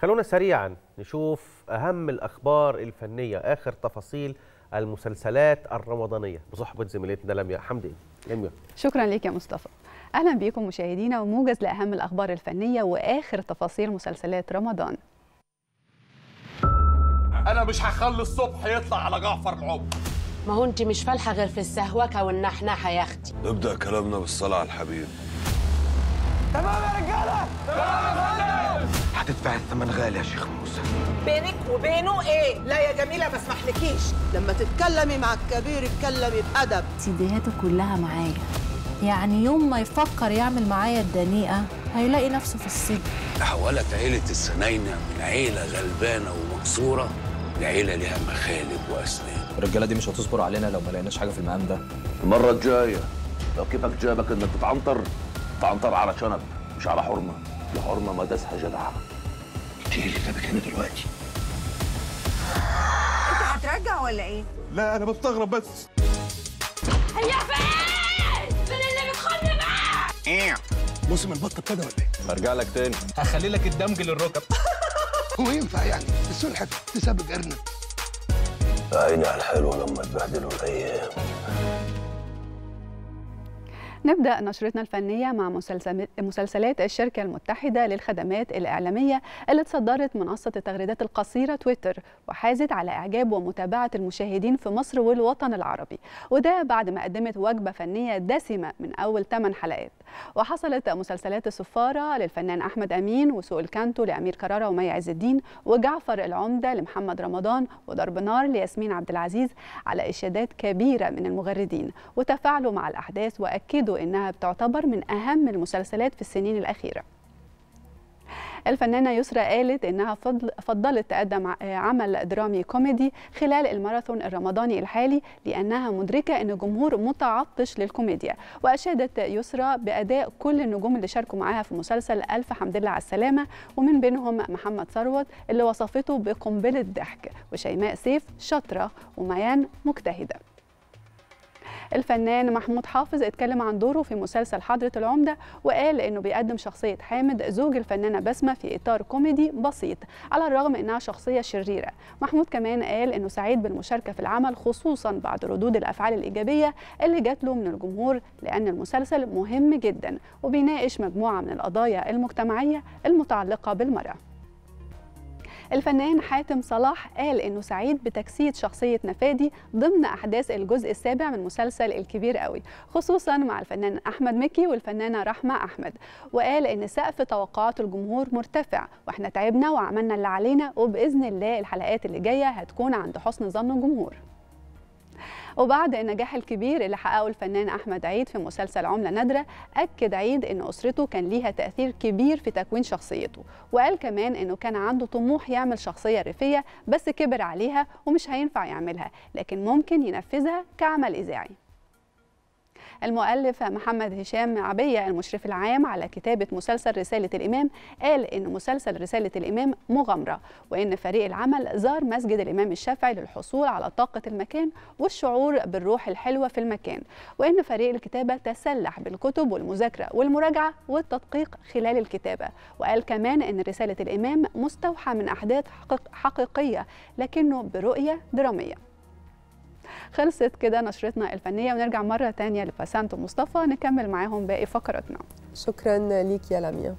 خلونا سريعا نشوف أهم الأخبار الفنية آخر تفاصيل المسلسلات الرمضانية. بصحبة زميلتنا لميا حمدي. لميا شكرا لك يا مصطفى. أهلا بكم مشاهدينا وموجز لأهم الأخبار الفنية وآخر تفاصيل مسلسلات رمضان. أنا مش هخلي الصبح يطلع على جعفر العمر ما هو انت مش فالحة غير في السهوكه والنحنحه يا أختي. نبدأ كلامنا بالصلاة على الحبيب. هتدفع الثمن غالي يا شيخ موسى. بينك وبينه إيه؟ لا يا جميلة ما اسمحلكيش. لما تتكلمي مع الكبير اتكلمي بأدب. سيديهاته كلها معايا. يعني يوم ما يفكر يعمل معايا الدنيئة هيلاقي نفسه في السجن. تحولت عيلة السناينة من عيلة غلبانة ومكسورة لعيلة ليها مخالب وأسنان. الرجالة دي مش هتصبر علينا لو ما لقيناش حاجة في المقام ده. المرة الجاية لو كيفك جابك إنك تتعنطر تعنطر على شنب مش على حرمة. الحرمة ما داسها جدعة إيه اللي جابك هنا دلوقتي. انت هترجع ولا إيه؟ لا أنا بستغرب بس. هي فين فين اللي بتخوني معاه موسم البط ابتدى ولا إيه؟ هرجع لك تاني. هخلي لك الدمج للركب. هو ينفع يعني؟ السلحة تسابق أرنب. عيني على الحلو لما تبهدلوا الأيام. نبدأ نشرتنا الفنية مع مسلسل- مسلسلات الشركة المتحدة للخدمات الإعلامية اللي تصدرت منصة التغريدات القصيرة تويتر وحازت على إعجاب ومتابعة المشاهدين في مصر والوطن العربي. وده بعد ما قدمت وجبة فنية دسمة من أول 8 حلقات. وحصلت مسلسلات السفارة للفنان أحمد أمين وسوق الكانتو لأمير كرارة ومي عز الدين وجعفر العمدة لمحمد رمضان وضرب نار لياسمين عبد العزيز على اشادات كبيرة من المغردين. وتفاعلوا مع الأحداث وأكدوا إنها بتعتبر من أهم المسلسلات في السنين الأخيرة. الفنانة يسرى قالت إنها فضل فضلت تقدم عمل درامي كوميدي خلال الماراثون الرمضاني الحالي لأنها مدركة أن الجمهور متعطش للكوميديا وأشادت يسرى بأداء كل النجوم اللي شاركوا معاها في مسلسل ألف حمد لله على السلامة ومن بينهم محمد ثروت اللي وصفته بقنبلة ضحك وشيماء سيف شاطرة وميان مجتهدة. الفنان محمود حافظ اتكلم عن دوره في مسلسل حضرة العمدة وقال إنه بيقدم شخصية حامد زوج الفنانة بسمة في إطار كوميدي بسيط على الرغم إنها شخصية شريرة. محمود كمان قال إنه سعيد بالمشاركة في العمل خصوصا بعد ردود الأفعال الإيجابية اللي جات له من الجمهور لأن المسلسل مهم جدا وبيناقش مجموعة من القضايا المجتمعية المتعلقة بالمرأة. الفنان حاتم صلاح قال إنه سعيد بتجسيد شخصية نفادي ضمن أحداث الجزء السابع من مسلسل الكبير قوي خصوصا مع الفنان أحمد مكي والفنانة رحمة أحمد. وقال إن سقف توقعات الجمهور مرتفع وإحنا تعبنا وعملنا اللي علينا وبإذن الله الحلقات اللي جاية هتكون عند حسن ظن الجمهور. وبعد النجاح الكبير اللي حققه الفنان أحمد عيد في مسلسل عملة نادرة أكد عيد إن أسرته كان ليها تأثير كبير في تكوين شخصيته وقال كمان إنه كان عنده طموح يعمل شخصية ريفية بس كبر عليها ومش هينفع يعملها لكن ممكن ينفذها كعمل إذاعي. المؤلف محمد هشام عبية المشرف العام على كتابة مسلسل رسالة الإمام قال إن مسلسل رسالة الإمام مغامرة وإن فريق العمل زار مسجد الإمام الشافعي للحصول على طاقة المكان والشعور بالروح الحلوة في المكان وإن فريق الكتابة تسلح بالكتب والمذاكرة والمراجعة والتدقيق خلال الكتابة وقال كمان إن رسالة الإمام مستوحى من أحداث حقيق- حقيقية لكنه برؤية درامية. خلصت كده نشرتنا الفنية ونرجع مرة تانية لبسانت ومصطفى نكمل معاهم باقي فقراتنا. شكرا ليك يا لميا.